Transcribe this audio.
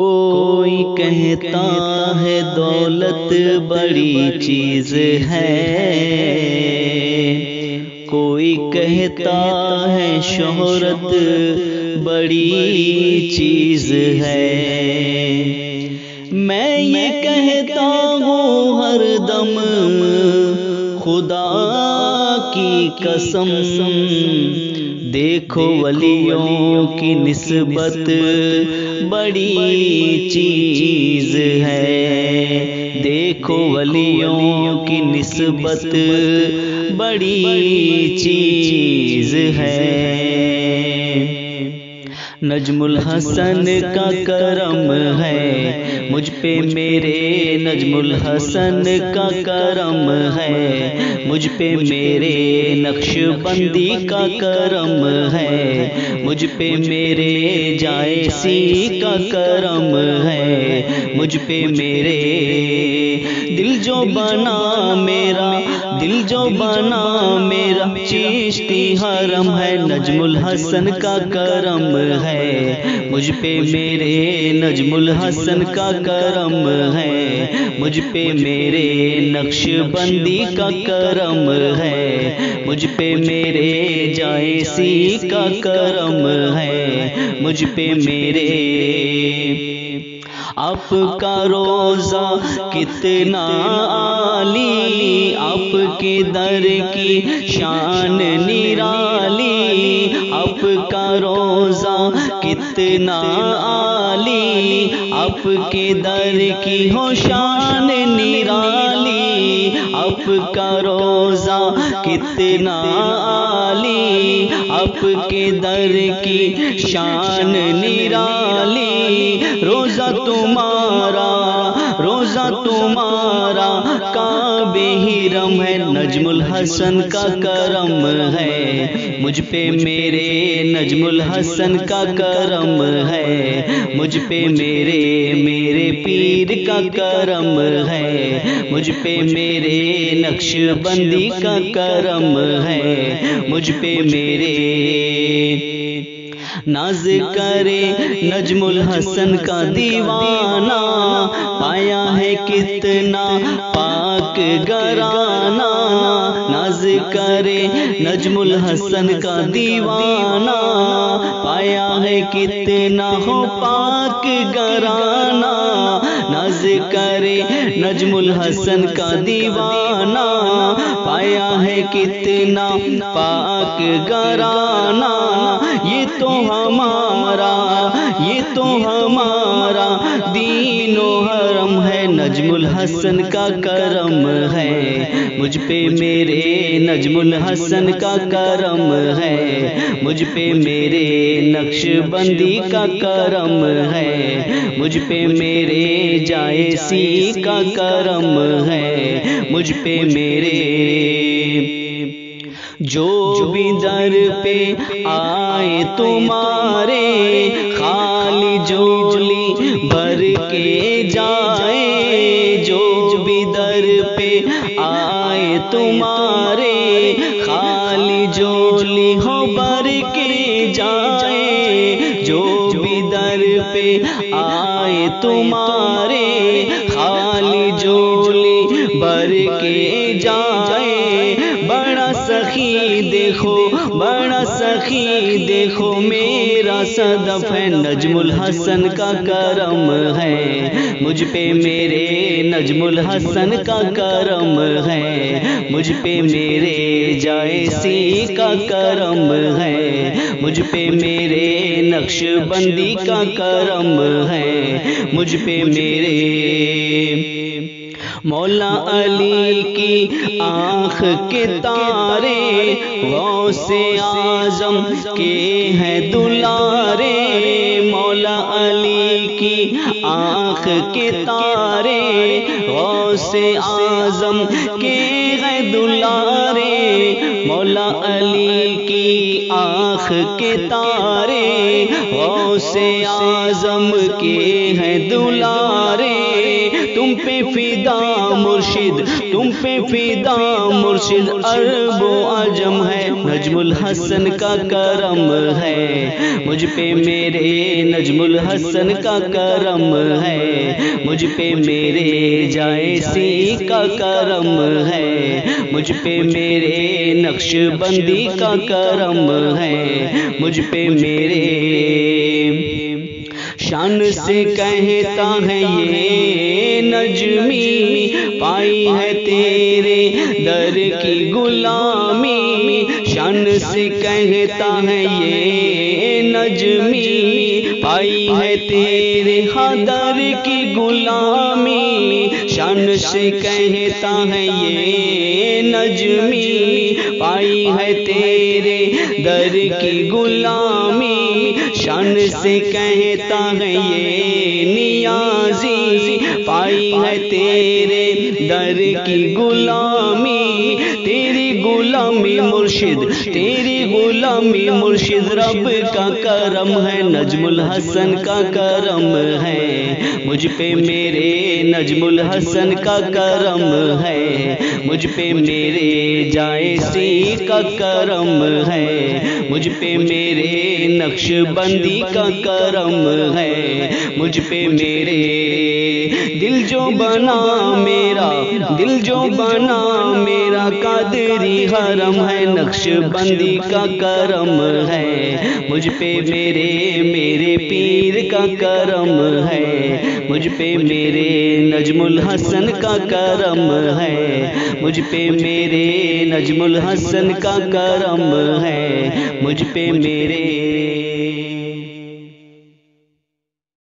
कोई कहता है दौलत बड़ी चीज़ है। कोई कहता है शोहरत बड़ी चीज़ है। मैं ये कहता हूँ हर दम खुदा की कसम। देखो वलियों की निस्बत बड़ी चीज़ है। देखो वलियों की निस्बत बड़ी चीज़ है। नजमुल हसन का करम है। मुझ पे मेरे नजमुल हसन का करम है। मुझ पे मेरे नक्शबंदी का करम है। मुझ पे मेरे जायसी का करम है। मुझ पे मेरे दिल जो बना मेरा दिल जो बना मेरा चिश्ती हरम है नजमुल हसन का करम है। मुझ पे मेरे नजमुल हसन का करम है। मुझ पे मेरे नक्शबंदी का करम है। मुझ पे मेरे जायसी का करम है। मुझ पे मेरे आपका रोजा कितना आली आपके दर की शान निराली आपका रोजा कितना आली आपके दर की हो शान निराली आपका रोजा कितना आपके दर की शान निराली। रोजा तुम्हारा रोजा तुम्हारा काबे हिरम है नजमुल हसन का करम है। मुझ पे मेरे नजमुल हसन का करम है। मुझ पे मेरे मेरे पीर का करम है। मुझ पे मेरे नक्शबंदी का करम है। मुझ पे मेरे नाज करे नजमुल हसन का दीवाना। पाया है कितना पाक गराना। नाज करे नजमुल हसन का दीवाना। पाया है कितना हो पाक गराना। नाज करे नजमुल हसन का दीवाना पाया है कितना पाक गराना। ये तो हमारा, ये तो हमारा दीनो हरम है। नजमुल हसन का करम है। मुझ पे मेरे नजमुल हसन का करम है। मुझ पे मेरे नक्शबंदी का करम है। मुझ पे मेरे जायसी का करम है। मुझ पे मेरे जो भी दर पे आए तुम्हारे खाली जोली भर के जाए आए तुम्हारे खाली जोली हो भर के जाए। जो भी दर पे आए तुम्हारे खाली जोली भर के जाए। बड़ा सखी देखो, बड़ा सखी देखो, मेरा सदफ है नजमुल हसन का करम है। मुझ पे मेरे नजमुल हसन का करम है। मुझ पे मेरे जायसी का करम है। मुझ पे मेरे नक्शबंदी का करम है। मुझ पे मेरे मौला अली की आँख के तारे वो से आज़म के हैं दुलारे। आँख के तारे वो आज़म के हैं दुलारे मौला अली की आँख के तारे वो आज़म के हैं दुलारे। तुम पे फिदा मुर्शिद तुम पे फिदा मुर्शिद अरबो आज़म है। नजमुल हसन का करम है। मुझ पे मेरे नजमुल हसन का करम है। मुझ पे मेरे जायसी का करम है। मुझ पे मेरे नक्शबंदी का करम है। मुझ पे मेरे शान से कहता है ये नजमी पाई है तेरे दर की गुलामी। शान से कहता है ये नजमी पाई है तेरे हदर की गुलामी। शान से कहता है ये नजमी पाई है तेरे दर की गुलामी। शान से कहता है ये नियाजी पाई है तेरे दर की गुलामी। गुलामी मुर्शिद तेरी गुलामी मुर्शिद रब का करम है नजमुल हसन का करम है। मुझ पे मेरे नजमुल हसन का करम है। मुझ पे मेरे जायसी का करम है। मुझ पे मेरे नक्शबंदी का करम है। मुझ पे मेरे दिल जो बना मेरा दिल जो बना मेरा कादरी हरम है नक्शबंदी का करम है। मुझ पे मेरे मेरे पीर का करम है। मुझ पे मेरे नजमुल हसन का करम है। मुझ पे मेरे नजमुल हसन का करम है। मुझ पे मेरे